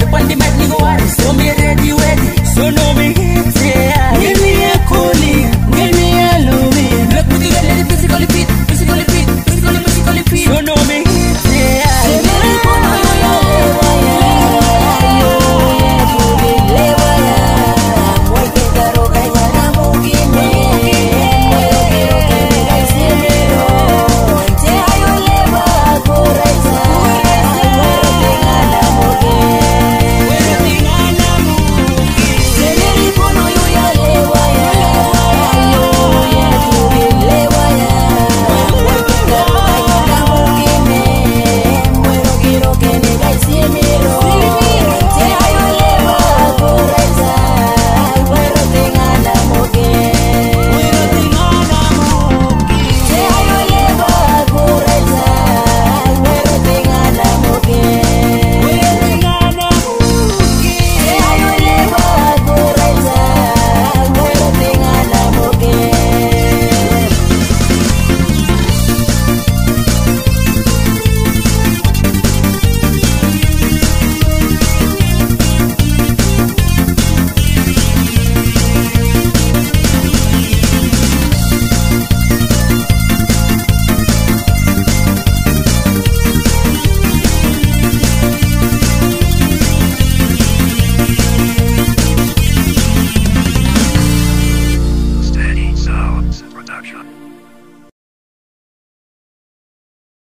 Depan the mic ni go So me ready ready. So no me